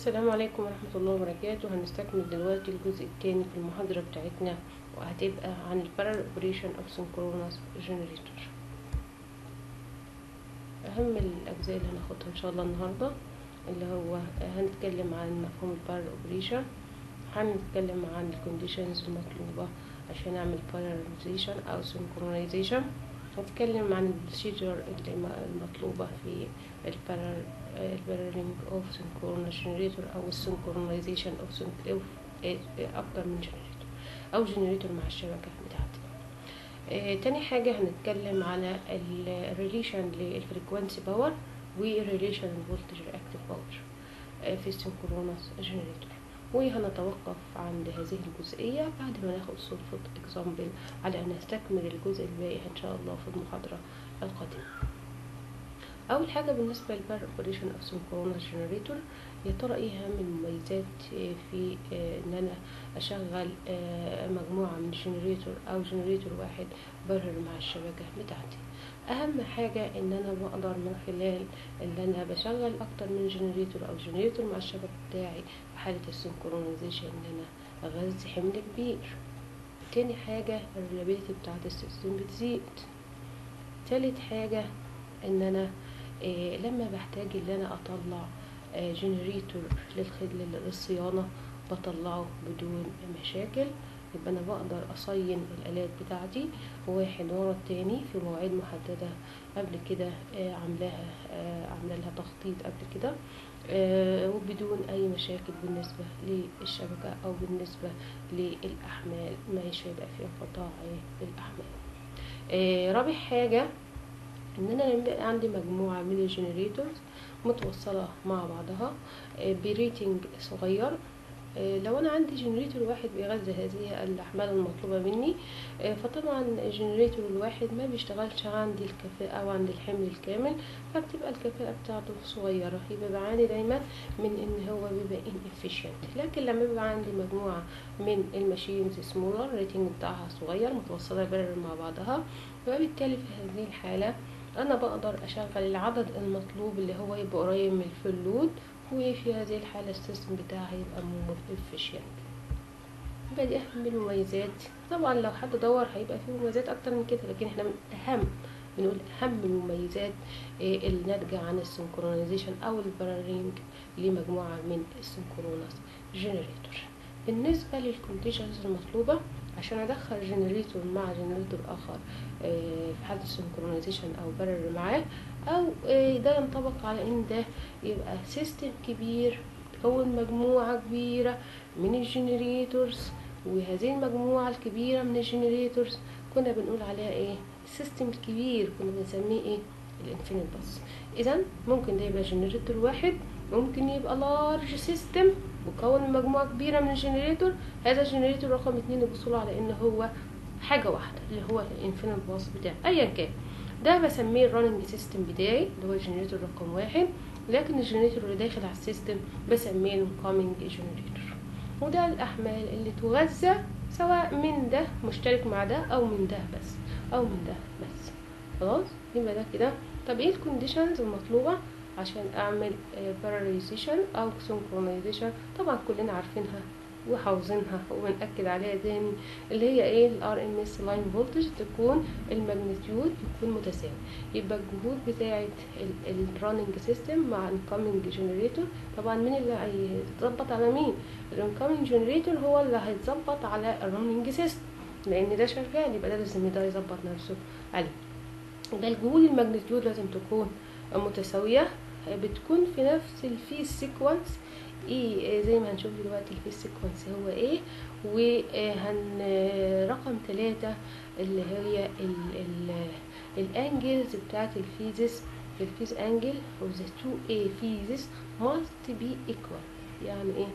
السلام عليكم ورحمة الله وبركاته. هنستكمل دلوقتي الجزء الثاني في المحاضرة بتاعتنا وهتبقى عن ال parallel operation of synchronous generator أهم الأجزاء اللي هناخدها إن شاء الله النهارده اللي هو هنتكلم عن مفهوم ال parallel operation هنتكلم عن ال conditions المطلوبة عشان اعمل parallelization أو synchronization هنتكلم عن ال procedure المطلوبة في ال parallel ال paralleling of generator أو ال synchronization of أكتر من generator أو generator مع الشبكة بتاعتي. آه تاني حاجة هنتكلم على ال relation لل frequency power وال relation لل voltage reactive power في ال synchronous generator وهنتوقف عند هذه الجزئية بعد ما ناخد صورة example على أن نستكمل الجزء الباقي إن شاء الله في المحاضرة القادمة. أول حاجة بالنسبة لل parallel operation of synchronous generator يا ترى إيه أهم المميزات في إن أنا أشغل مجموعة من generator أو generator واحد parallel مع الشبكة بتاعتي. أهم حاجة إن أنا بقدر من خلال إن أنا بشغل أكتر من generator أو generator مع الشبكة بتاعي في حالة ال synchronization إن أنا أغذي حمل كبير. تاني حاجة ال reliability بتاعت ال system بتزيد. تالت حاجة إن أنا لما بحتاج إن أنا أطلع آه generator للصيانة بطلعه بدون مشاكل. يبقى أنا بقدر أصين الآلات بتاعتي واحد ورا التاني في مواعيد محددة قبل كده آه عاملاها آه عامله لها تخطيط قبل كده وبدون أي مشاكل بالنسبة للشبكة أو بالنسبة للأحمال. مش هيبقى في انقطاع للاحمال رابع حاجة ان أنا عندي مجموعة من ال generators متوصلة مع بعضها ب rating صغير. لو أنا عندي generator واحد بيغذي هذه الأحمال المطلوبة مني فطبعا ال generator الواحد ما بيشتغلش عندي الكفاءة أو عند الحمل الكامل فبتبقى الكفاءة بتاعته صغيرة. يبقى بعاني دايما من إن هو بيبقى inefficient. لكن لما بيبقى عندي مجموعة من ال machines smaller ال rating بتاعها صغير متوصلة parallel مع بعضها وبالتالي في هذه الحالة أنا بقدر أشغل العدد المطلوب اللي هو يبقى قريب من ال full load وفي هذه الحالة ال system بتاعي يبقى more يبقى دي أهم المميزات. طبعا لو حد دور هيبقى فيه مميزات أكتر من كده لكن إحنا من أهم بنقول أهم المميزات الناتجة عن ال synchronization أو ال paralleling لمجموعة من ال synchronous generator بالنسبة لل conditions المطلوبة عشان أدخل generator مع generator آخر في حالة السنكرونايزيشن أو parallel معاه أو ده ينطبق على إن ده يبقى system كبير تكون مجموعة كبيرة من ال generators وهذه المجموعة الكبيرة من ال generators كنا بنقول عليها إيه؟ ال system الكبير كنا بنسميه إيه؟ ال infinite bus اذا ممكن ده يبقى generator واحد ممكن يبقى large system مكون من مجموعة كبيرة من ال generator. هذا ال generator رقم اتنين يبصوا على إن هو حاجة واحدة اللي هو ال infinite bus بتاعي ايا كان. ده بسميه ال running system بتاعي اللي هو ال generator رقم واحد. لكن ال generator اللي داخل على ال system بسميه ال incoming generator وده الأحمال اللي تغذى سواء من ده مشترك مع ده أو من ده بس أو من ده بس. خلاص؟ يبقى ده كده. طب إيه ال conditions المطلوبة؟ عشان أعمل parallelization أو synchronization طبعا كلنا عارفينها وحافظينها وبنأكد عليها تاني اللي هي إيه؟ ال RMS line voltage تكون ال magnitude يكون متساوي. يبقى الجهود بتاعة ال running system مع incoming generator طبعا مين اللي هيتظبط على مين؟ ال incoming generator هو اللي هيتظبط على ال running system لأن ده شغال يبقى ده لازم ده يظبط نفسه. عليه يبقى الجهود ال magnitude لازم تكون متساوية بتكون في نفس ال phase sequence إيه زي ما هنشوف دلوقتي ال phase sequence هو إيه وهن رقم ثلاثة اللي هي ال ال ال angles بتاعت ال phases ال phase angle of the two A phases must be equal. يعني إيه؟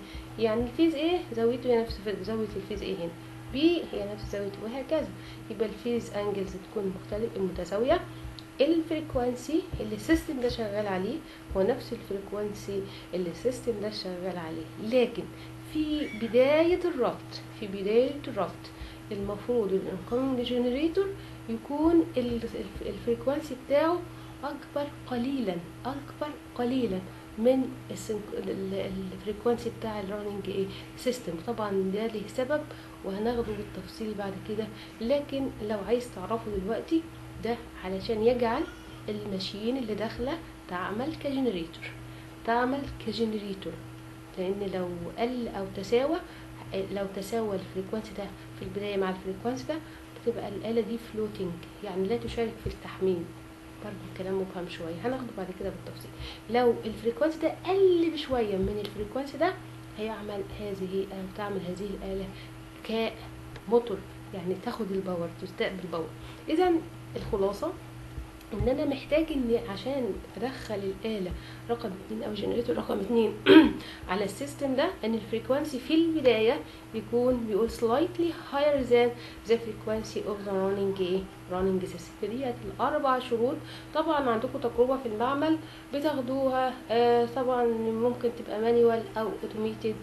يعني ال phase A زاويته هي نفس زاوية ال phase A هنا B هي نفس زاويته وهكذا. يبقى ال phase angles تكون مختلفة متساوية. ال frequency اللي ال system ده شغال عليه هو نفس ال frequency اللي ال system ده شغال عليه. لكن في بداية الربط في بداية الربط المفروض ال incoming generator يكون ال frequency بتاعه أكبر قليلا أكبر قليلا من ال frequency بتاع ال running إيه system طبعا ده له سبب وهناخده بالتفصيل بعد كده. لكن لو عايز تعرفه دلوقتي ده علشان يجعل ال machine اللي داخلة تعمل ك generator. تعمل ك generator لأن لو قل أو تساوى لو تساوى ال frequency ده في البداية مع ال frequency ده بتبقى الآلة دي floating يعني لا تشارك في التحميل. برضه الكلام مبهم شوية. هناخده بعد كده بالتفصيل. لو ال frequency ده قل بشوية من ال frequency ده هيعمل هذه أو تعمل هذه الاله كموتور يعني تاخد ال power تستقبل power اذا الخلاصة إن أنا محتاج ان عشان أدخل الآلة رقم اتنين أو generator رقم اتنين على ال system ده إن ال frequency في البداية بيكون بيقول slightly higher than the frequency of the running إيه running system. ديت الأربع شروط. طبعا عندكم تجربة في المعمل بتاخدوها آه طبعا ممكن تبقى manual أو automated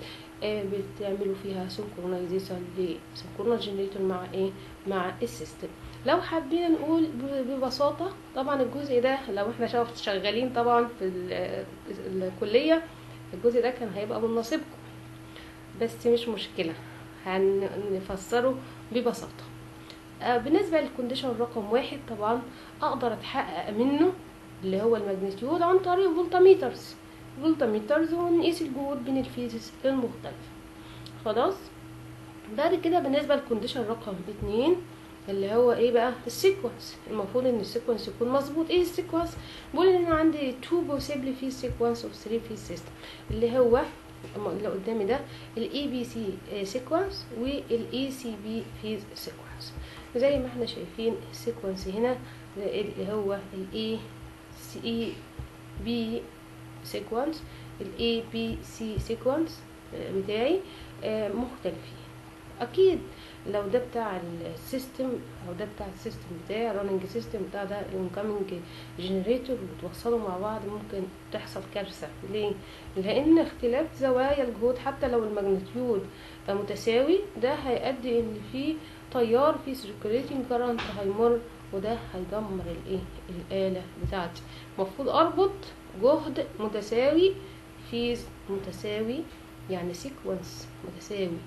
آه بتعملوا فيها synchronization ل synchronous generator مع إيه؟ مع ال system. لو حبينا نقول ببساطة طبعا الجزء ده لو إحنا شغالين طبعا في الكلية الجزء ده كان هيبقى من نصيبكم بس مش مشكلة هنفسره ببساطة. بالنسبة لل condition رقم واحد طبعا أقدر أتحقق منه اللي هو ال magnitude عن طريق voltmeters. voltmeters ونقيس الجهود بين ال phases المختلفة. خلاص؟ بعد كده بالنسبة لل condition رقم اتنين اللي هو إيه بقى؟ ال sequence المفروض إن ال sequence يكون مظبوط. إيه ال sequence بقول إن أنا عندي two possible phase sequence of 3 phase system اللي هو اللي قدامي ده ال ABC sequence وال ACB phase sequence زي ما إحنا شايفين ال sequence هنا اللي هو ال ACB sequence ال ABC sequence بتاعي مختلفين. أكيد لو ده بتاع ال system أو ده بتاع ال system بتاعي running system بتاع ده ال incoming generator وتوصلوا مع بعض ممكن تحصل كارثة. ليه؟ لأن اختلاف زوايا الجهود حتى لو ال magnitude متساوي ده هيؤدي إن في تيار في circulating current هيمر وده هيدمر الإيه؟ الآلة بتاعتي. المفروض أربط جهد متساوي phase متساوي يعني sequence متساوي.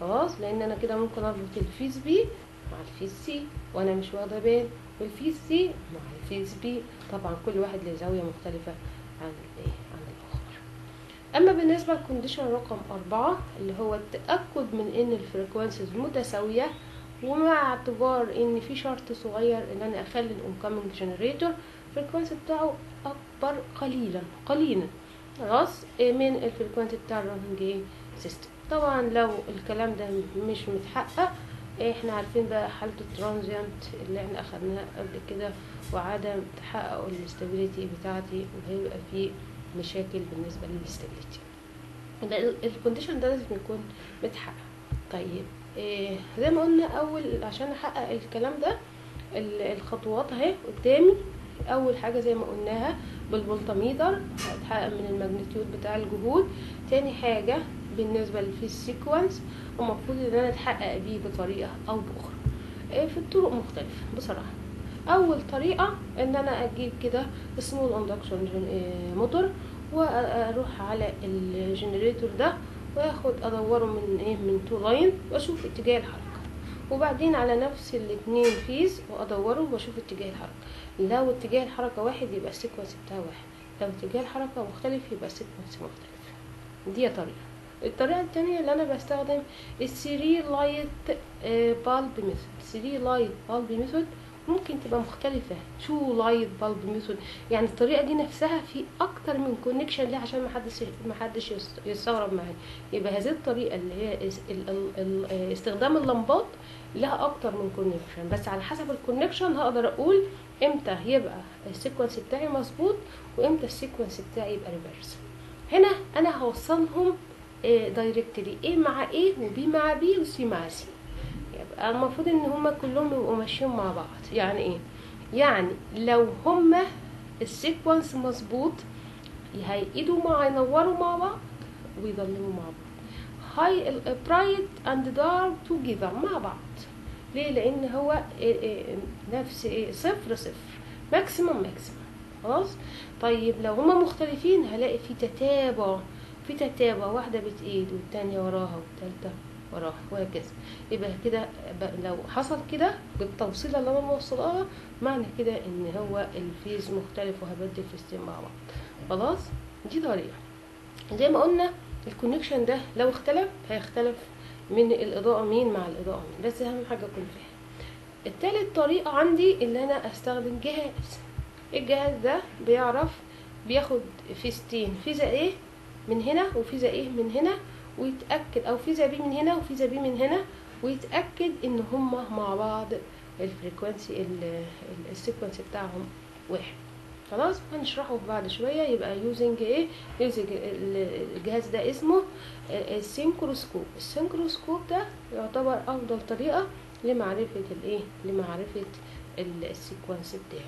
خلاص لأن أنا كده ممكن أربط ال phase B مع ال phase C وأنا مش واخدة بالي وال phase C مع ال phase B. طبعا كل واحد له زاوية مختلفة عن الايه عن الآخر. أما بالنسبة لل condition رقم أربعة اللي هو التأكد من إن ال frequencies متساوية ومع اعتبار إن في شرط صغير إن أنا أخلي ال incoming generator ال frequency بتاعه أكبر قليلا قليلا. خلاص من ال frequency بتاع ال running system طبعا لو الكلام ده مش متحقق إحنا عارفين بقى حالة ال transient اللي إحنا أخدناها قبل كده وعدم تحقق ال stability بتاعتي وهيبقى فيه مشاكل بالنسبة لل stability ال condition ده لازم يكون متحقق. طيب إيه زي ما قلنا أول عشان احقق الكلام ده الخطوات أهي قدامي. أول حاجة زي ما قلناها بالفولتميتر هتحقق من ال magnitude بتاع الجهود. تاني حاجة بالنسبة phase sequence المفروض إن أنا أتحقق بيه بطريقة أو بأخرى. إيه في الطرق مختلفة بصراحة. أول طريقة إن أنا أجيب كده small induction موتور وأروح على ال generator ده وآخد أدوره من إيه من two line وأشوف اتجاه الحركة. وبعدين على نفس الاتنين phase وأدوره وأشوف اتجاه الحركة. لو اتجاه الحركة واحد يبقى ال sequence بتاعه واحد لو اتجاه الحركة مختلف يبقى ال sequence مختلف. دي طريقة. الطريقة التانية اللي أنا بستخدم ال three light bulb method ال three light bulb method ممكن تبقى مختلفة. two light bulb method يعني الطريقة دي نفسها في أكتر من connection ليه عشان محدش محدش يستغرب معايا. يبقى هذه الطريقة اللي هي استخدام اللمبات لها أكتر من connection بس على حسب ال connection هقدر أقول إمتى يبقى ال sequence بتاعي مظبوط وإمتى ال sequence بتاعي يبقى reverse هنا أنا هوصلهم directly A مع A و B مع B و C مع C. يبقى المفروض إن هما كلهم يبقوا ماشيين مع بعض. يعني إيه؟ يعني لو هما ال sequence مظبوط هيقيدوا مع ينوروا مع بعض ويضلموا مع بعض. هاي bright and dark together مع بعض. ليه؟ لأن هو نفس إيه صفر صفر. maximum maximum خلاص؟ طيب لو هما مختلفين هلاقي في تتابع. في تتابع واحدة بتقيد والتانية وراها والتالتة وراها وهكذا يبقى كده لو حصل كده بالتوصيلة اللي أنا موصلاها معنى كده إن هو ال phase مختلف وهبدل فيزتين مع بعض. خلاص؟ دي طريقة. زي ما قلنا ال connection ده لو اختلف هيختلف من الإضاءة مين مع الإضاءة مين. بس أهم حاجة أكون فاهم. التالت طريقة عندي إن أنا أستخدم جهاز. الجهاز ده بيعرف بياخد فيزتين phase A؟ من هنا و phase A من هنا ويتأكد أو phase B من هنا و phase B من هنا ويتأكد إن هما مع بعض ال frequency ال sequence بتاعهم واحد. خلاص؟ هنشرحه بعد شوية. يبقى using إيه؟ using الجهاز ده اسمه ال synchroscope. ال synchroscope ده يعتبر أفضل طريقة لمعرفة الايه لمعرفة ال sequence بتاعي.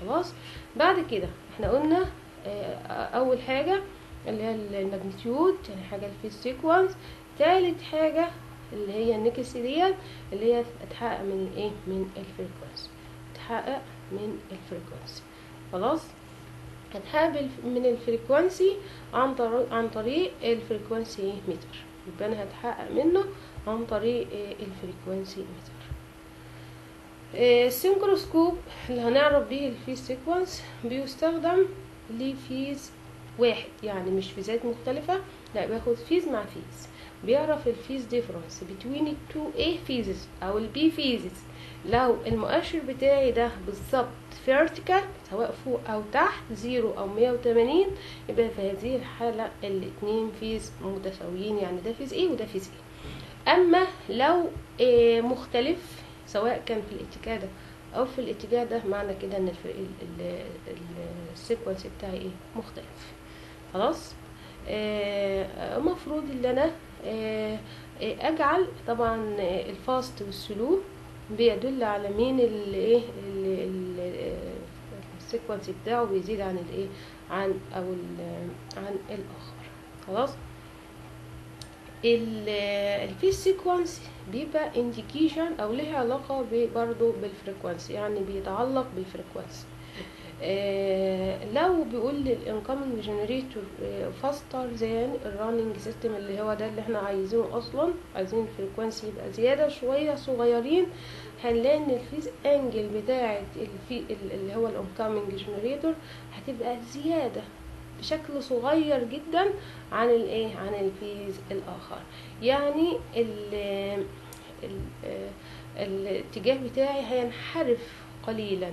خلاص؟ بعد كده إحنا قلنا آه، أول حاجة اللي هي ال magnitude تاني حاجة ال phase sequence تالت حاجة اللي هي النكس ديت اللي هي تتحقق من إيه؟ من ال frequency تتحقق من ال frequency خلاص؟ هتحقق من ال frequency عن طريق عن طريق ال frequency meter يبقى أنا هتحقق منه عن طريق آه، ال frequency meter آه، ال synchroscope اللي هنعرف بيه ال phase sequence بيستخدم ل phase واحد يعني مش فيزات مختلفة لا بياخد phase مع phase بيعرف ال phase difference between the two A phases أو ال B phases لو المؤشر بتاعي ده بالظبط vertical سواء فوق أو تحت zero أو مية وتمانين يبقى في هذه الحالة الاتنين phase متساويين يعني ده phase A وده phase A أما لو آه، مختلف سواء كان في الاتجاه ده أو في الاتجاه ده معنى كده ال- ال sequence بتاعي إيه؟ مختلف. خلاص؟ آه، المفروض إن أنا آه، آه، أجعل طبعا آه، ال fast وال slow بيدل على مين ال- إيه ال- ال- آه، ال sequence بتاعه بيزيد عن الايه عن أو عن الآخر. خلاص؟ ال phase sequence بيبقى indication أو ليه علاقة برضه بال frequency يعني بيتعلق بال frequency آه، لو بيقول لي ال incoming generator faster than ال running system اللي هو ده اللي إحنا عايزينه أصلا عايزين ال frequency يبقى زيادة شوية صغيرين هنلاقي إن ال phase angle بتاعه اللي هو ال incoming generator هتبقى زيادة بشكل صغير جدا عن الايه عن ال phase الآخر. يعني ال ال الاتجاه بتاعي هينحرف قليلا.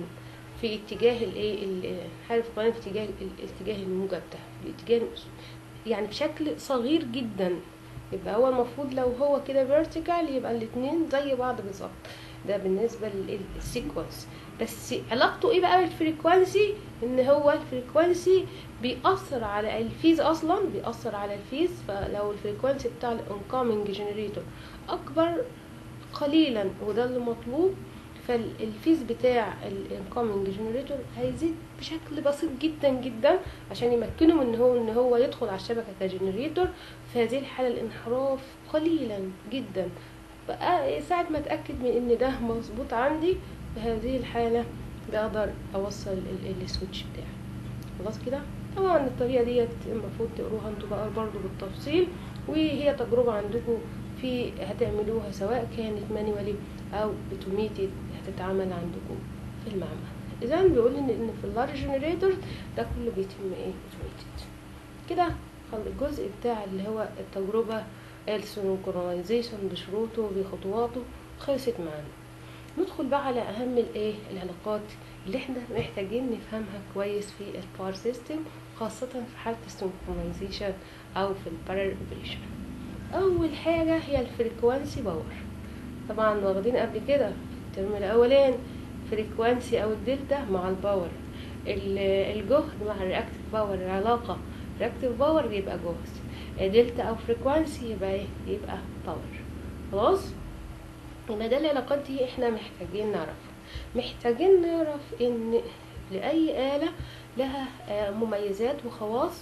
في اتجاه الايه ال- انحرف قليلا في اتجاه الاتجاه الموجب ده الاتجاه يعني بشكل صغير جدا. يبقى هو المفروض لو هو كده vertical يبقى الاتنين زي بعض بالظبط. ده بالنسبة لل sequence بس علاقته إيه بقى بال frequency إن هو ال frequency بيأثر على ال phase أصلا بيأثر على ال phase. فلو ال frequency بتاع ال incoming generator أكبر قليلا وده اللي مطلوب. فال phase بتاع ال incoming generator هيزيد بشكل بسيط جدا جدا عشان يمكنه من إن هو إن هو يدخل على الشبكة ك generator. في هذه الحالة الانحراف قليلا جدا. بقى ساعة ما أتأكد من إن ده مظبوط عندي في هذه الحالة بقدر أوصل ال- ال- ال switch بتاعي. خلاص كده؟ طبعا الطريقة ديت المفروض تقروها أنتوا بقى برضو بالتفصيل وهي تجربة عندكم في هتعملوها سواء كانت manually أو automated هتتعمل عندكم في المعمل. اذا بيقول ان إن في ال large generator ده كله بيتم إيه؟ automated كده الجزء بتاع اللي هو التجربة ال synchronization بشروطه بخطواته خلصت معانا. ندخل بقى على أهم الإيه؟ العلاقات اللي إحنا محتاجين نفهمها كويس في ال power system خاصة في حالة ال synchronization أو في ال parallel operation أول حاجة هي ال frequency power طبعا واخدين قبل كده ال term الاولاني frequency أو الدلتا مع ال power ال- الجهد مع ال reactive power العلاقة reactive power يبقى جهد. دلتا أو frequency يبقى إيه؟ يبقى power خلاص؟ يبقى ده العلاقات دي إحنا محتاجين نعرفها محتاجين نعرف إن لأي آلة لها آه، مميزات وخواص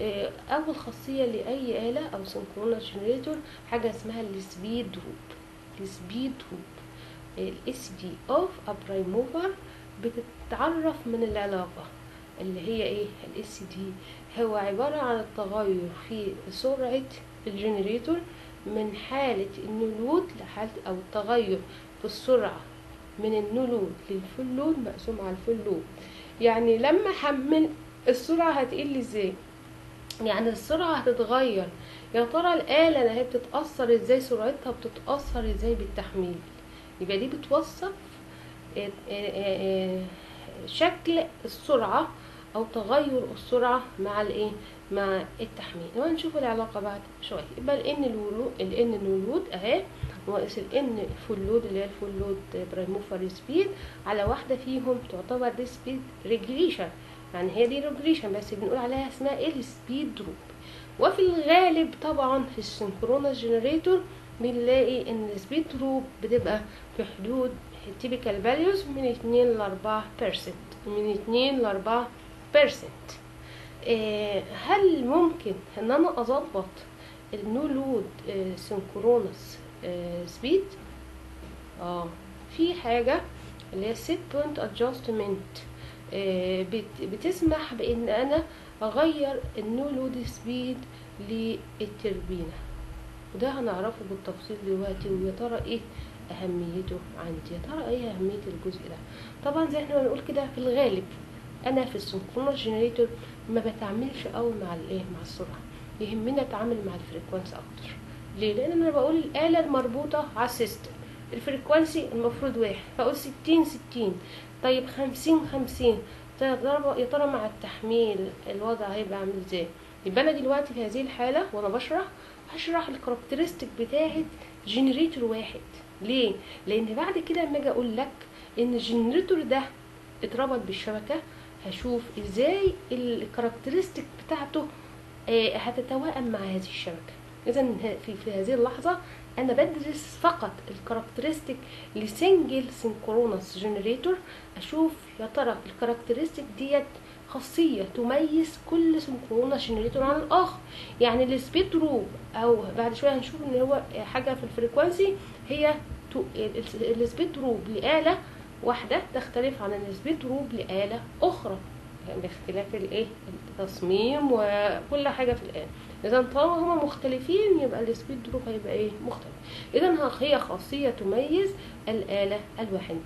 آه، أول خاصية لأي آلة أو synchronous generator حاجة اسمها ال speed droop ال speed droop ال SD of a prime mover بتتعرف من العلاقة اللي هي إيه؟ ال SD هو عبارة عن التغير في سرعة ال generator من حالة ال no load لحالة أو التغير في السرعة من ال no load لل full مقسوم على ال full يعني لما احمل السرعة هتقل إزاي؟ يعني السرعة هتتغير. يا ترى الآلة ده هي بتتأثر إزاي؟ سرعتها بتتأثر إزاي بالتحميل؟ يبقى دي بتوصف شكل السرعة أو تغير السرعة مع الإيه؟ مع التحميل. وهنشوف العلاقة بعد شوية. يبقى ال N no load ال N no load أهي ناقص ال N full load اللي هي ال full load prime mover speed على واحدة فيهم تعتبر دي speed regulation يعني هي دي regulation بس بنقول عليها اسمها ال speed droop وفي الغالب طبعا في ال synchronous generator بنلاقي إن ال speed droop بتبقى في حدود ال typical values من 2 ل 4 من 2 ل 4 هل ممكن إن أنا أظبط ال no load synchronous speed آه في حاجة اللي هي set point adjustment بتسمح بإن أنا أغير ال no load speed للتربينة. وده هنعرفه بالتفصيل دلوقتي ويا ترى إيه أهميته عندي. يا ترى إيه أهمية الجزء ده؟ طبعا زي إحنا بنقول كده في الغالب أنا في ال synchronous generator ما بتعاملش قوي مع الايه مع السرعة. يهمني أتعامل مع ال frequency أكتر. ليه؟ لأن أنا بقول الآلة المربوطة على ال system. ال frequency المفروض واحد. فأقول ستين ستين. طيب خمسين خمسين. يا ترى مع التحميل الوضع هيبقى عامل إزاي؟ يبقى أنا دلوقتي في هذه الحالة وأنا بشرح هشرح ال characteristic بتاعة generator واحد. ليه؟ لأن بعد كده لما أجي أقول لك إن ال generator ده اتربط بالشبكة هشوف إزاي ال characteristic بتاعته آه هتتوائم مع هذه الشبكة. اذا في, في هذه اللحظة أنا بدرس فقط ال characteristic ل single synchronous generator أشوف يا ترى ال characteristic ديت خاصية تميز كل synchronous generator عن الآخر. يعني ال speed droop أو بعد شوية هنشوف إن هو حاجة في ال frequency هي ال speed droop لآلة واحدة تختلف عن ال speed droop لآلة أخرى. يعني باختلاف الإيه؟ التصميم وكل حاجة في الآلة. إذا طالما هما مختلفين يبقى ال speed droop هيبقى إيه؟ مختلف. إذا هي خاصية تميز الآلة الواحدة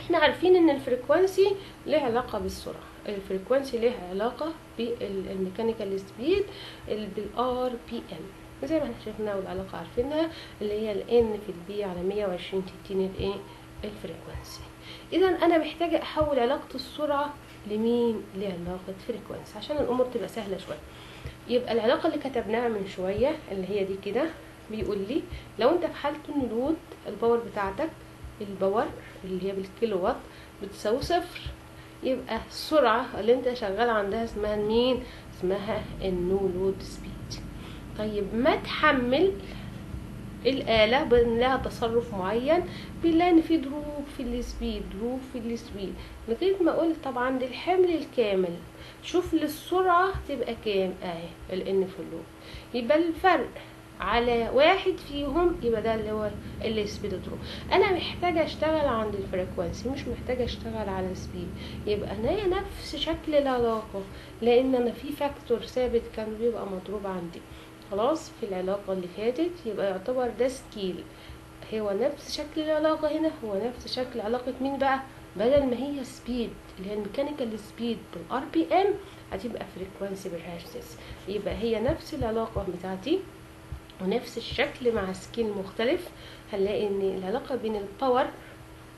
إحنا عارفين إن ال frequency له علاقة بالسرعة. ال frequency ليها علاقة بال mechanical speed بال RPM زي ما إحنا شفنا والعلاقة عارفينها اللي هي ال n في ال P على 120 60 الايه ال frequency إذا أنا محتاجة أحول علاقة السرعة لمين؟ لعلاقة frequency عشان الأمور تبقى سهلة شوية. يبقى العلاقة اللي كتبناها من شوية اللي هي دي كده بيقول لي لو أنت في حالة ال no load ال power بتاعتك ال power اللي هي بالكيلو وات بتساوي صفر يبقى السرعة اللي أنت شغال عندها اسمها مين؟ اسمها ال no load speed طيب ما تحمل الآلة لها تصرف معين بنلاقي ان في drop في ال speed drop في ال speed لغاية ما قلت طب عند الحمل الكامل. شوف للسرعة تبقى كام اهي ال N full load. يبقى الفرق على واحد فيهم يبقى ده اللي هو ال speed droop أنا محتاجه أشتغل عند ال frequency مش محتاجه أشتغل على ال speed يبقى أنا نفس شكل العلاقة لأن أنا في factor ثابت كان بيبقى مضروب عندي. خلاص في العلاقة اللي فاتت يبقى يعتبر ده scale هو نفس شكل العلاقة هنا هو نفس شكل علاقة مين بقى؟ بدل ما هي speed اللي هي ال mechanical speed بال RPM هتبقى frequency بالهرتز يبقى هي نفس العلاقة بتاعتي ونفس الشكل مع scale مختلف. هنلاقي إن العلاقة بين ال power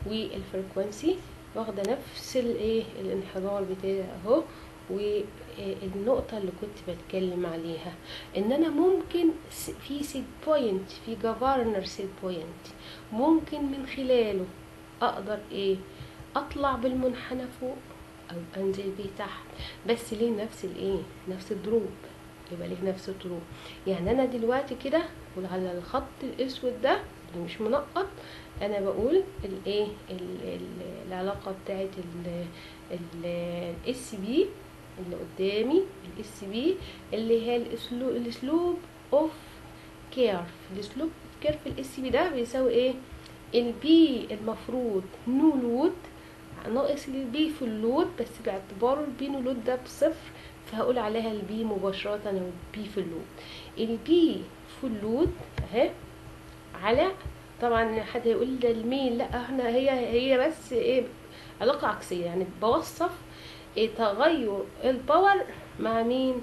وال frequency واخدة نفس الايه الانحدار بتاعي أهو. والنقطة اللي كنت بتكلم عليها إن أنا ممكن في set point في governor set point ممكن من خلاله أقدر إيه أطلع بالمنحنى فوق أو أنزل بيه تحت. بس ليه نفس الإيه نفس ال droop؟ يبقى ليه نفس ال droop. يعني أنا دلوقتي كده وعلى الخط الأسود ده اللي مش منقط أنا بقول الإيه العلاقة بتاعت ال SP اللي قدامي ال SP اللي هي ال slope of curve ال slope curve ال SP ده بيساوي إيه؟ ال P المفروض no load ناقص ال P full load بس باعتبار ال P no load ده بصفر فهقول عليها ال P مباشرة ال P full load ال P full load أهي. على طبعا حد هيقول ده الميل لأ إحنا هي هي بس إيه؟ علاقة عكسية يعني بوصف تغير ال power مع مين؟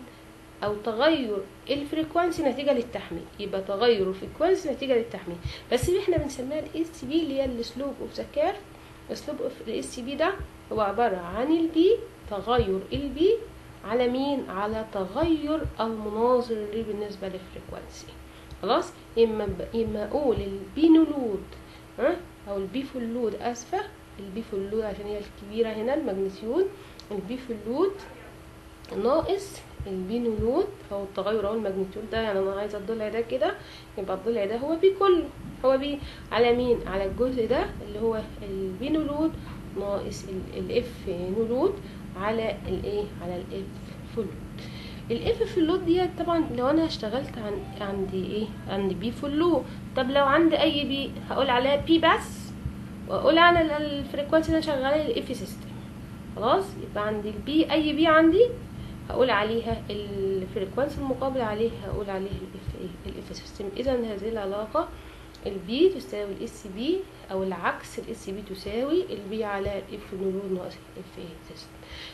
أو تغير ال frequency نتيجة للتحميل. يبقى تغير ال frequency نتيجة للتحميل. بس إحنا بنسميها ال SP اللي هي ال slope of the curve slope ال SP ده هو عبارة عن ال P تغير ال P على مين؟ على تغير المناظر اللي بالنسبة لل frequency خلاص؟ إما. إما أقول ال P no load ها؟ أو ال P full load أسفة. ال P full load عشان هي الكبيرة هنا ال magnitude. ال P full load ناقص ال P no load أو التغير أو ال magnitude ده. يعني أنا عايزة الضلع ده كده يبقى الضلع ده هو P كله. هو P على مين؟ على الجزء ده اللي هو البي نولود ناقص الاف نولود على الايه على ال F full ال F full load دي طبعا لو أنا اشتغلت عن عندي إيه؟ عندي P full load طب لو عندي أي P هقول عليها P بس وأقول على ال frequency اللي أنا شغالة ال F system خلاص يبقى عندي البي أي P عندي هقول عليها ال frequency المقابل عليه هقول عليه ال F ال F system إذا هذه العلاقة ال P تساوي ال SP أو العكس الاس بي تساوي البي على الاف نولود ناقص الاف إيه سيستم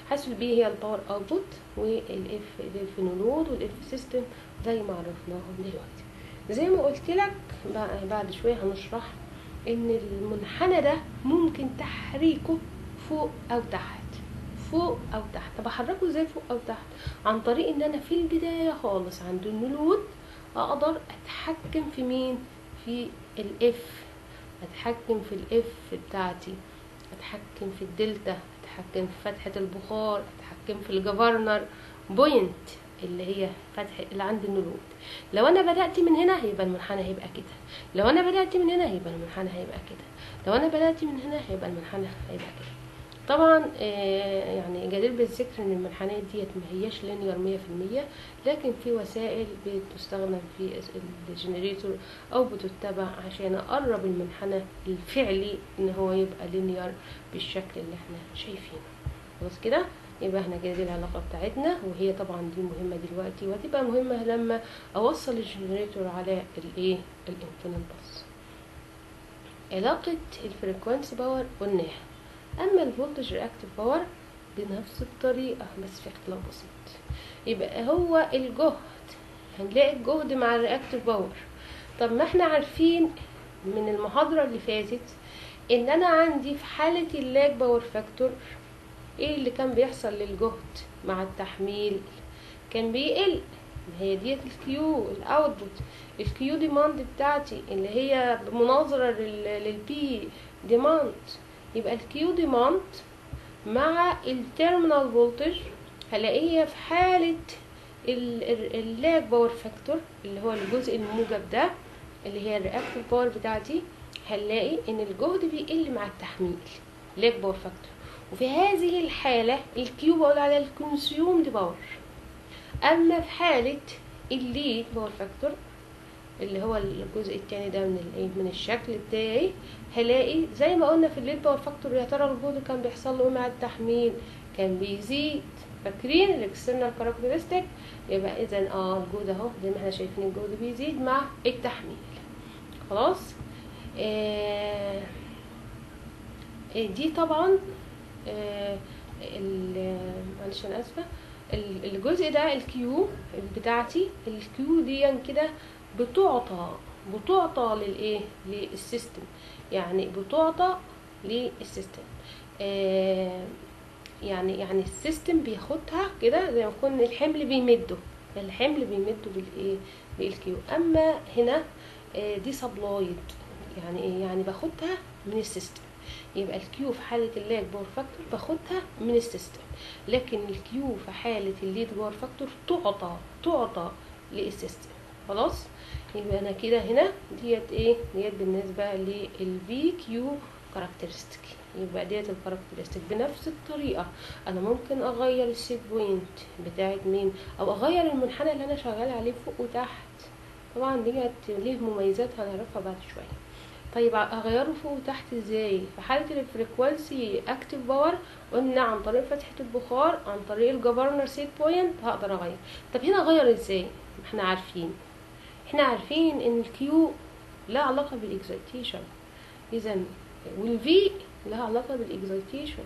حيث البي هي الباور اوتبوت والاف الاف نولود والاف سيستم زي ما عرفناهم دلوقتي. زي ما قلت لك بعد شوية هنشرح إن المنحنى ده ممكن تحريكه فوق أو تحت. فوق أو تحت طب احركه إزاي فوق أو تحت. عن طريق إن أنا في البداية خالص عند ال no load أقدر أتحكم في مين؟ في ال F أتحكم في ال F بتاعتي. أتحكم في الدلتا. أتحكم في فتحة البخار. أتحكم في ال governor. point اللي هي فتح اللي عند ال no load لو أنا بدأت من هنا هيبقى المنحنى هيبقى كده. لو أنا بدأت من هنا هيبقى المنحنى هيبقى كده. لو أنا بدأت من هنا هيبقى المنحنى هيبقى كده. طبعا آه يعني جدير بالذكر إن المنحنيات ديت ما هياش linear مية في المية لكن في وسائل بتستخدم في ال generator أو بتتبع عشان اقرب المنحنى الفعلي إن هو يبقى linear بالشكل اللي إحنا شايفينه. خلاص كده؟ يبقى إحنا كده دي العلاقة بتاعتنا وهي طبعا دي مهمة دلوقتي وهتبقى مهمة لما أوصل ال generator على الإيه؟ ال infinite bus. علاقه ال frequency power قلناها أما ال voltage reactive power بنفس الطريقة بس في اختلاف بسيط. يبقى هو الجهد. هنلاقي الجهد مع ال reactive power. طب ما إحنا عارفين من المحاضرة اللي فاتت إن أنا عندي في حالة ال lag power factor إيه اللي كان بيحصل للجهد مع التحميل؟ كان بيقل. هي ديت ال Q ال output ال Q demand بتاعتي اللي هي مناظرة لل P demand يبقى ال Q demand مع ال terminal voltage هلاقيها في حالة ال lag power factor اللي هو الجزء الموجب ده اللي هي ال reactive power بتاعتي هنلاقي إن الجهد بيقل مع التحميل lag power factor وفي هذه الحالة ال Q بقول على ال consumed power أما في حالة ال lead power factor اللي هو الجزء التاني ده من من الشكل بتاعي هلاقي زي ما قلنا في ال lead power factor يا ترى الجهد كان بيحصل له مع التحميل؟ كان بيزيد. فاكرين ال external characteristic؟ يبقى اذا آه الجهد أهو زي ما إحنا شايفين الجهد بيزيد مع التحميل. خلاص؟ آه دي طبعا آه معلش أنا آسفة. الجزء ده ال Q بتاعتي ال Q دي كده بتعطى بتعطى للإيه؟ لل system. يعني بتعطى لل system. آه يعني يعني ال system بياخدها كده زي ما يكون الحمل بيمده الحمل بيمده بالايه بال Q أما هنا آه دي supplied يعني إيه؟ يعني باخدها من ال system. يبقى ال Q في حالة ال lag power factor باخدها من ال system. لكن ال Q في حالة ال lead power factor تعطى تعطى لل system. خلاص؟ يبقى أنا كده هنا ديت إيه؟ ديت بالنسبة لل VQ characteristic يبقى ديت ال characteristic بنفس الطريقة. أنا ممكن أغير ال set point بتاعت مين؟ أو أغير المنحنى اللي أنا شغال عليه فوق وتحت. طبعا ديت ليه مميزات هنعرفها بعد شوية. طيب أغيره فوق وتحت إزاي؟ في حالة ال frequency active power قلنا عن طريق فتحة البخار عن طريق ال governor set point هقدر أغير. طب هنا أغير إزاي؟ إحنا عارفين. إحنا عارفين إن ال Q لها علاقة بال excitation إذا وال V لها علاقة بال excitation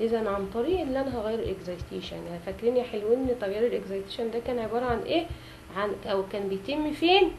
إذا عن طريق ان أنا هغير ال excitation يعني فاكرين يا حلوين إن تغيير ال excitation ده كان عبارة عن إيه؟ عن أو كان بيتم فين؟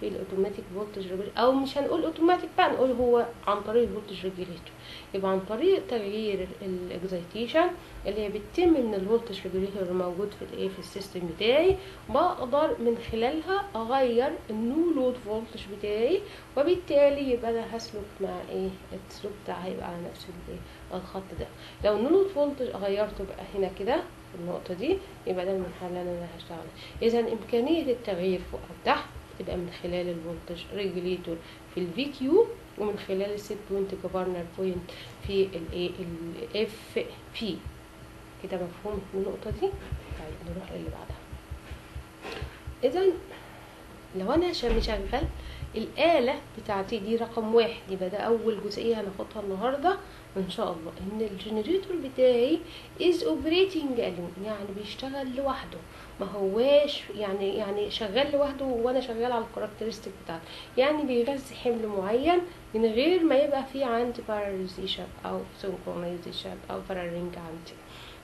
في ال automatic voltage أو مش هنقول أوتوماتيك بقى نقول هو عن طريق ال voltage regulator يبقى عن طريق تغيير ال excitation اللي هي بتتم من ال voltage regulator الموجود في الايه في ال system بتاعي بقدر من خلالها أغير ال no load voltage بتاعي وبالتالي يبقى أنا هسلك مع إيه السلوك بتاعي هيبقى على نفس الايه الخط ده. لو ال no load voltage غيرته بقى هنا كده النقطة دي يبقى ده المرحله اللي أنا هشتغل اذا إمكانية التغيير فوق تحت تبقى من خلال ال voltage regulator في ال V Q ومن خلال ال set point governor point في الايه ال F P كده مفهوم النقطة دي؟ طيب نروح للي بعدها. اذا لو أنا مشغل الآلة بتاعتي دي رقم واحد يبقى ده أول جزئية هناخدها النهاردة. إن شاء الله. إن ال generator بتاعي is operating alone يعني بيشتغل لوحده. ما هواش يعني يعني شغال لوحده وأنا شغال على ال characteristic بتاعته. يعني بيغذي حمل معين من غير ما يبقى في عندي parallelization أو synchronization أو paralleling عندي.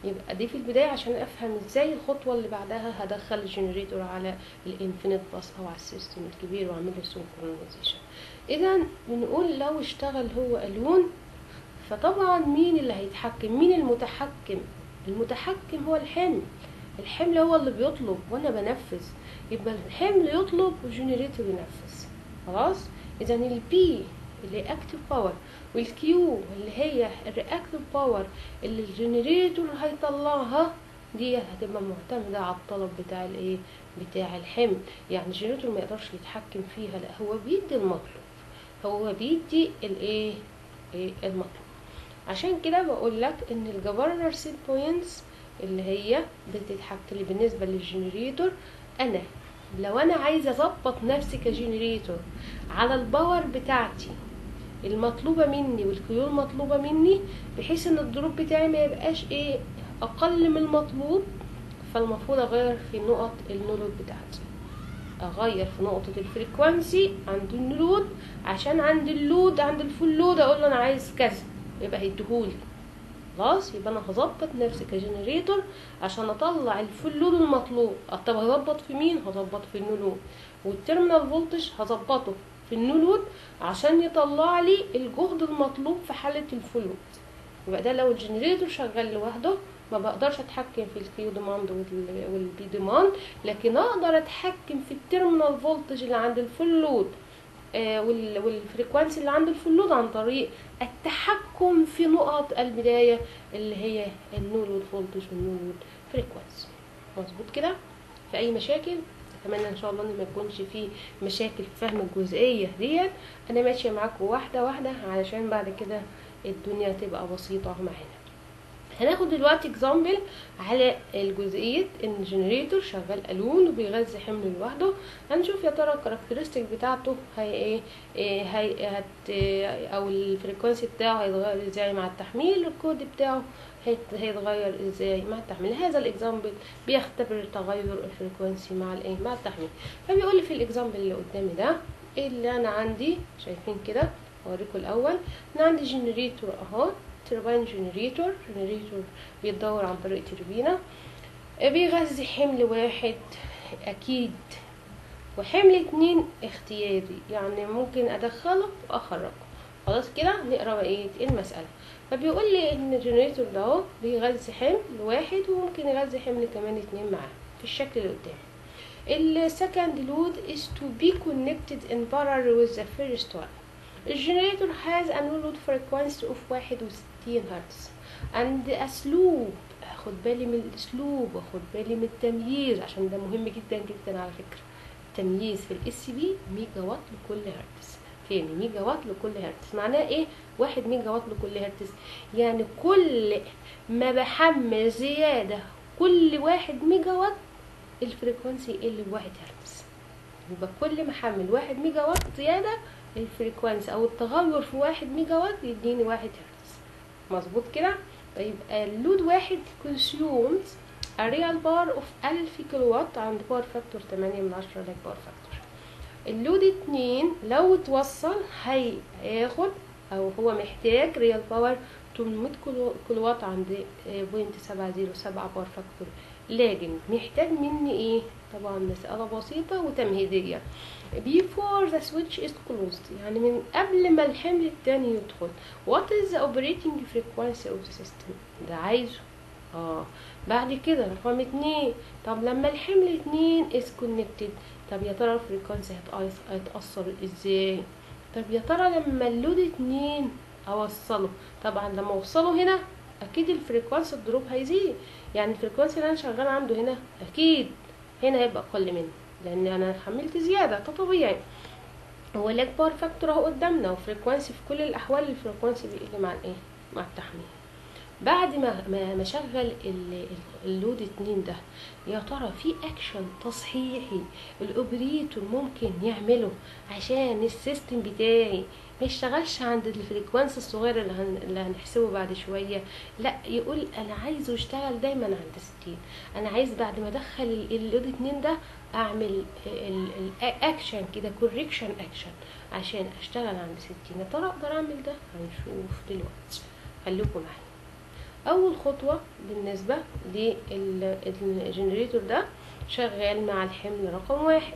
يبقى دي في البداية عشان أفهم إزاي الخطوة اللي بعدها هدخل ال generator على ال infinite bus أو على ال system الكبير وأعمل له synchronization اذا بنقول لو اشتغل هو alone فطبعا مين اللي هيتحكم؟ مين المتحكم؟ المتحكم هو الحمل. الحمل هو اللي بيطلب وأنا بنفذ. يبقى الحمل يطلب وال generator ينفذ. خلاص؟ اذا ال P اللي هي active power وال Q اللي هي ال reactive power اللي ال generator هيطلعها دي هتبقى معتمدة على الطلب بتاع الايه بتاع الحمل. يعني ال generator ما يقدرش يتحكم فيها لأ هو بيدي المطلوب. هو بيدي الايه المطلوب. عشان كده بقول لك إن ال governor set points اللي هي بتتحكم اللي بالنسبة لل generator أنا لو أنا عايزة أظبط نفسي ك generator على ال power بتاعتي المطلوبة مني وال Q المطلوبة مني بحيث إن ال drop بتاعي ما يبقاش إيه أقل من المطلوب فالمفروض أغير في نقط ال no load بتاعتي. أغير في نقطة ال frequency عند ال no load عشان عند ال load عند ال full load أقول له أنا عايز كذا. يبقى هيديهولي. خلاص؟ يبقى أنا هظبط نفسي ك generator عشان أطلع ال full load المطلوب. طب هظبط في مين؟ هظبط في ال no load وال terminal voltage هظبطه في ال no load عشان يطلع لي الجهد المطلوب في حالة ال full load يبقى ده لو ال generator شغال لوحده ما بقدرش أتحكم في ال Q demand وال P demand لكن أقدر أتحكم في ال terminal voltage اللي عند ال full load وال frequency اللي عند ال full load عن طريق التحكم في نقط البداية اللي هي ال no load voltage وال no load frequency مظبوط كده؟ في أي مشاكل؟ أتمنى إن شاء الله إن ما يكونش فيه مشاكل في فهم الجزئية ديت. أنا ماشية معاكم واحدة واحدة علشان بعد كده الدنيا تبقى بسيطة معانا. هناخد دلوقتي example على الجزئية ان ال generator شغال alone وبيغذي حمل لوحده. هنشوف يا ترى ال characteristic بتاعته هي إيه, إيه هي هت أو ال frequency بتاعه هيتغير إزاي مع التحميل ال load بتاعه هيتغير إزاي مع التحميل. هذا ال example بيختبر تغير ال frequency مع الايه مع التحميل. فبيقول لي في ال example اللي قدامي ده إيه اللي أنا عندي؟ شايفين كده أوريكم الأول. أنا عندي generator أهو. turbine generator. generator بيتدور عن طريق تربينة. بيغذي حمل واحد أكيد. وحمل اتنين اختياري. يعني ممكن أدخله وأخرجه. خلاص كده؟ نقرأ بقية المسألة. فبيقول لي إن ال generator ده أهو بيغذي حمل واحد وممكن يغذي حمل كمان اتنين معاه في الشكل اللي قدامي ال second load is to be connected in parallel with the first one. ال generator has a no load frequency of واحد وستين هرتز. and a slope اخد بالي من ال slope واخد بالي من التمييز عشان ده مهم جدا جدا على فكرة. التمييز في ال SP ميجا وات لكل هرتز. تاني ميجا وات لكل هرتز. معناه إيه؟ واحد ميجا وات لكل هرتز. يعني كل ما بحمل زيادة كل واحد ميجا وات ال frequency يقل بواحد هرتز. يبقى كل ما احمل واحد ميجا وات زيادة ال frequency أو التغير في واحد ميجا وات يديني واحد هرتز. مظبوط كده؟ يبقى ال load واحد consumes a real power of 1000 كيلو وات عند power factor 8 من 10 lag power factor ال load اتنين لو اتوصل هياخد أو هو محتاج real power 800 كيلو وات عند point سبعة zero سبعة power factor lagging محتاج مني إيه؟ طبعا مسألة بسيطة وتمهيدية. Before the switch is closed يعني من قبل ما الحمل التاني يدخل. What is the operating frequency of the system ده عايزه. آه. بعد كده رقم اتنين. طب لما الحمل اتنين is connected طب يا ترى ال frequency هيتأثر إزاي؟ طب يا ترى لما ال load اتنين أوصله؟ طبعا لما أوصله هنا أكيد ال frequency ال drop هيزيد. يعني ال frequency اللي أنا شغال عنده هنا أكيد هنا هيبقى أقل منه لأن أنا حملت زيادة ده طبيعي. هو power factor أهو قدامنا و frequency في كل الأحوال ال frequency بيقل مع الإيه؟ مع التحميل. بعد ما ما ما شغل ال load اتنين ده يا ترى في اكشن تصحيحي ال operator ممكن يعمله عشان ال system بتاعي ما يشتغلش عند ال frequency الصغير اللي, هن... اللي هنحسبه بعد شوية؟ لا يقول أنا عايزه يشتغل دايما عند 60 أنا عايز بعد ما أدخل ال load اتنين ده أعمل الاكشن كده correction action عشان أشتغل عند 60 يا ترى أقدر أعمل ده؟ هنشوف دلوقتي. خليكم معايا. أول خطوة بالنسبة لل generator ده شغال مع الحمل رقم واحد.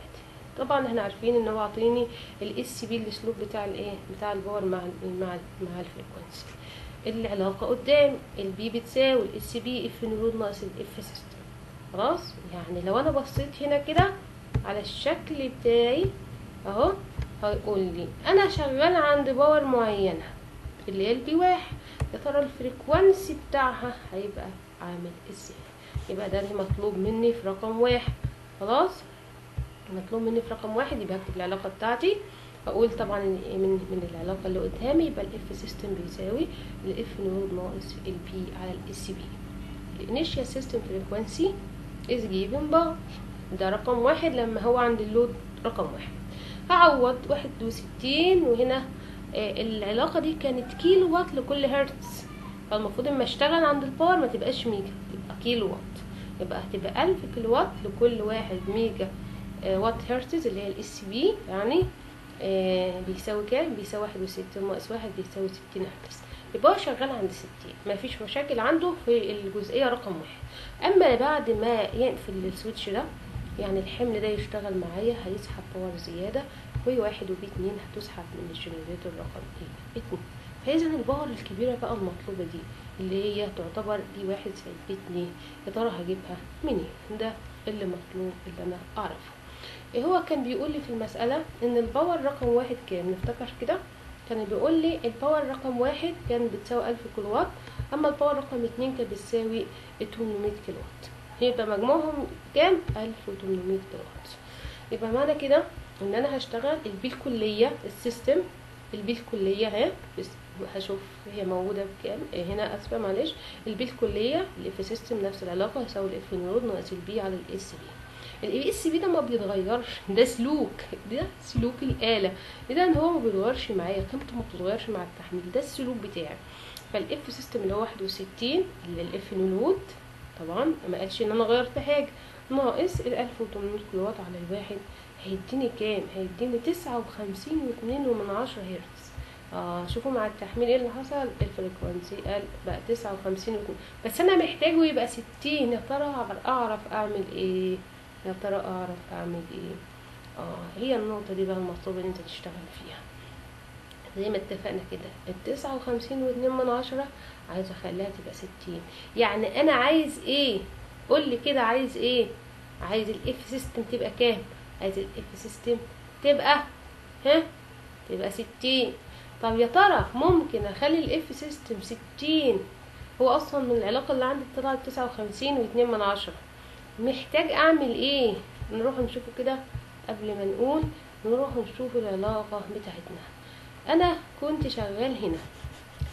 طبعا إحنا عارفين إن هو عاطيني ال SP ال slope بتاع الايه بتاع ال power مع ال مع مع ال frequency العلاقة قدام ال P بتساوي ال SP F no load ناقص ال F system خلاص؟ يعني لو أنا بصيت هنا كده على الشكل بتاعي أهو هيقول لي أنا شغال عند power معينة اللي هي ال P واحد. يا ترى ال frequency بتاعها هيبقى عامل إزاي؟ يبقى ده اللي مطلوب مني في رقم واحد. خلاص؟ مطلوب مني في رقم واحد يبقى هكتب العلاقة بتاعتي. أقول طبعا من من العلاقة اللي قدامي يبقى ال F system بيساوي ال F no load ناقص ال P على ال SP ال initial system frequency is given by ده رقم واحد لما هو عند ال load رقم واحد. هعوض واحد وستين وهنا آه العلاقة دي كانت كيلو وات لكل هرتز. فالمفروض اما اشتغل عند ال power ما تبقاش ميجا تبقى كيلو وات يبقى هتبقى ألف كيلو وات لكل واحد ميجا آه وات هرتز اللي هي ال SP يعني آه بيساوي كام؟ بيساوي واحد وستين ناقص واحد بيساوي ستين هرتز. يبقى هو شغال عند ستين مفيش مشاكل عنده في الجزئية رقم واحد. أما بعد ما يقفل ال switch ده يعني الحمل ده يشتغل معايا هيسحب power زيادة. و P واحد و P اتنين هتسحب من ال generator رقم إيه؟ اتنين. فاذا ال power الكبيرة بقى المطلوبة دي اللي هي تعتبر P واحد P اتنين يا ترى هجيبها منين؟ ده اللي مطلوب اللي أنا أعرفه. إيه هو كان بيقول لي في المسألة؟ إن ال power رقم واحد كام نفتكر كده؟ كان بيقول لي ال power رقم واحد كان بتساوي ألف كيلو وات أما ال power رقم اتنين كان بتساوي 800 كيلو وات يبقى مجموعهم كام؟ 1800 كيلو وات يبقى معنى كده ان أنا هشتغل ال P الكلية ال system ال P الكلية اهي هشوف هي موجودة بكام. هنا آسفة معلش. ال P الكلية اللي في system نفس العلاقة هيساوي ال F no load ناقص ال P على ال SP ال SP ده ما بيتغيرش ده سلوك ده سلوك الآلة. اذا هو ما بيتغيرش معايا قيمته ما بتتغيرش مع التحميل ده السلوك بتاعي. فال F system اللي هو واحد وستين اللي ال F no load طبعا ما قالش إن أنا غيرت حاجة. ناقص ال 1800 كيلو وات على الواحد. هيديني كام؟ هيديني تسعة وخمسين واتنين ومن عشرة هرتز. آه شوفوا مع التحميل إيه اللي حصل؟ ال frequency قل بقى تسعة وخمسين واتنين. بس أنا محتاجه يبقى ستين. يا ترى أعرف أعمل إيه؟ يا ترى أعرف أعمل إيه؟ آه هي النقطة دي بقى المطلوب إن أنت تشتغل فيها. زي ما اتفقنا كده التسعة وخمسين واتنين من عشرة عايزة أخليها تبقى ستين. يعني أنا عايز إيه؟ قولي كده عايز إيه؟ عايز ال F system تبقى كام؟ عايز ال F system تبقى ها؟ تبقى ستين. طب يا ترى ممكن أخلي ال F system ستين؟ هو أصلا من العلاقة اللي عندي طلعت تسعة وخمسين واتنين من عشرة. محتاج أعمل إيه؟ نروح نشوفه كده قبل ما نقول نروح نشوف العلاقة بتاعتنا. أنا كنت شغال هنا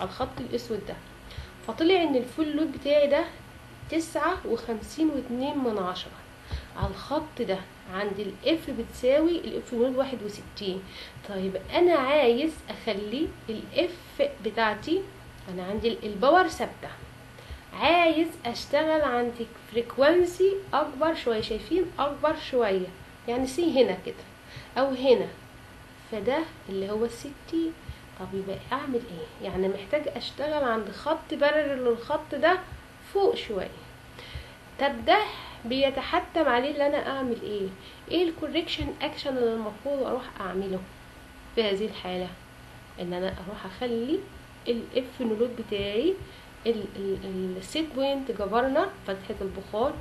على الخط الأسود ده. فطلع إن ال full load بتاعي ده تسعة وخمسين واتنين من عشرة. على الخط ده عند ال F بتساوي ال F no load واحد وستين. طيب أنا عايز أخلي ال F بتاعتي أنا عندي ال power ثابتة. عايز أشتغل عند frequency أكبر شوية. شايفين؟ أكبر شوية. يعني سي هنا كده أو هنا. فده اللي هو الستين طب يبقى أعمل إيه؟ يعني محتاج أشتغل عند خط parallel للخط ده فوق شوية. طب ده بيتحتم عليه ان أنا أعمل إيه. إيه ال correction action اللي المفروض أروح أعمله في هذه الحالة؟ إن أنا أروح أخلي ال F no load بتاعي ال set point governor فتحة البخار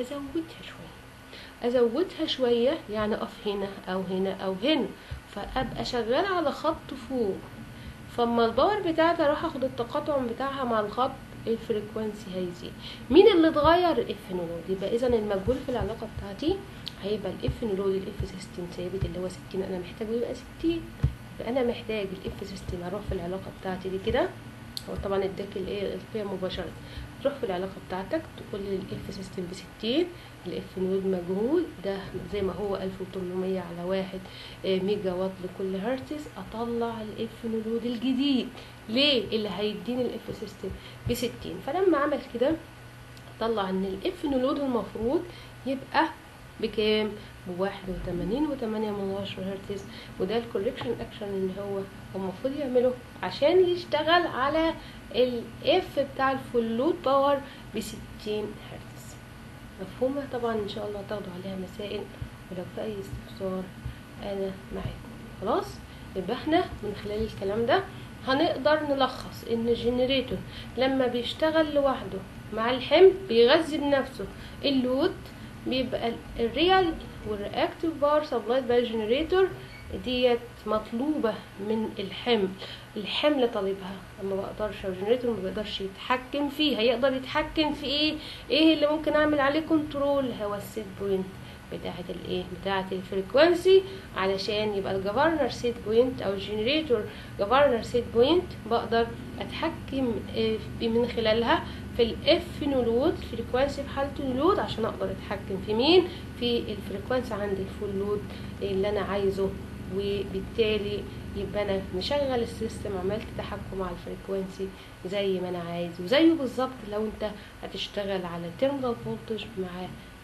أزودها شوية. أزودها شوية يعني أقف هنا أو هنا أو هنا فأبقى شغاله على خط فوق. فأما ال power بتاعتي أروح أخد التقاطع بتاعها مع الخط ال frequency هيزيد مين اللي اتغير؟ ال F no load يبقى اذا المجهول في العلاقة بتاعتي هيبقى ال F no load ال F system ثابت اللي هو 60 أنا محتاجه يبقى 60 يبقى أنا محتاج ال F system أروح في العلاقة بتاعتي دي كده. هو طبعا اداك الايه القيم مباشرة. تروح في العلاقة بتاعتك تقول ال F system ب 60 ال F no load مجهول ده زي ما هو 1800 على واحد ميجا واط لكل هرتز أطلع ال F no load الجديد. ليه؟ اللي هيديني ال F system ب 60 فلما عمل كده طلع إن ال F no load المفروض يبقى بكام؟ بواحد وتمانين وتمانية من عشرة هرتز. وده ال correction action اللي هو المفروض يعمله عشان يشتغل على ال F بتاع ال full load power بستين هرتز. مفهومة؟ طبعا إن شاء الله تاخدوا عليها مسائل ولو في أي استفسار أنا معاكم. خلاص؟ يبقى إحنا من خلال الكلام ده هنقدر نلخص إن ال generator لما بيشتغل لوحده مع الحمل بيغذي بنفسه. ال load بيبقى ال real وال reactive power supplied by generator ديت مطلوبة من الحمل. الحمل طالبها. اما بقدرش ال generator ما بيقدرش يتحكم فيها. يقدر يتحكم في إيه؟ إيه اللي ممكن أعمل عليه؟ control هو ال set point بتاعة الايه بتاعة ال frequency علشان يبقى ال governor set point أو ال generator governor set point بقدر أتحكم من خلالها في ال F no load frequency في حالة ال no load عشان أقدر أتحكم في مين؟ في ال frequency عند ال full load اللي أنا عايزه. وبالتالي يبقى أنا مشغل ال system عملت تحكم على ال frequency زي ما أنا عايز وزيه بالظبط لو أنت هتشتغل على ال terminal voltage مع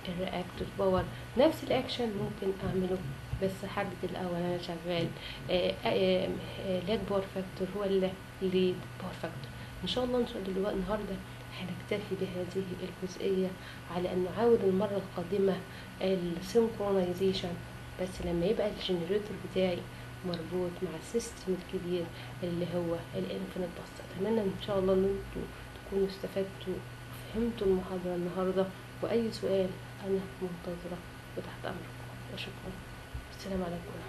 ال reactive power نفس الاكشن ممكن أعمله بس حدد الأول أنا شغال lead power factor ولا lag power factor إن شاء الله إن شاء الله دلوقتي النهارده هنكتفي بهذه الجزئية على أن نعاود المرة القادمة ال synchronization بس لما يبقى ال generator بتاعي مربوط مع ال system الكبير اللي هو ال infinite bus أتمنى إن شاء الله إن أنتوا تكونوا استفدتوا وفهمتوا المحاضرة النهاردة وأي سؤال أنا منتظرة وتحت أمركم. وشكرا السلام عليكم.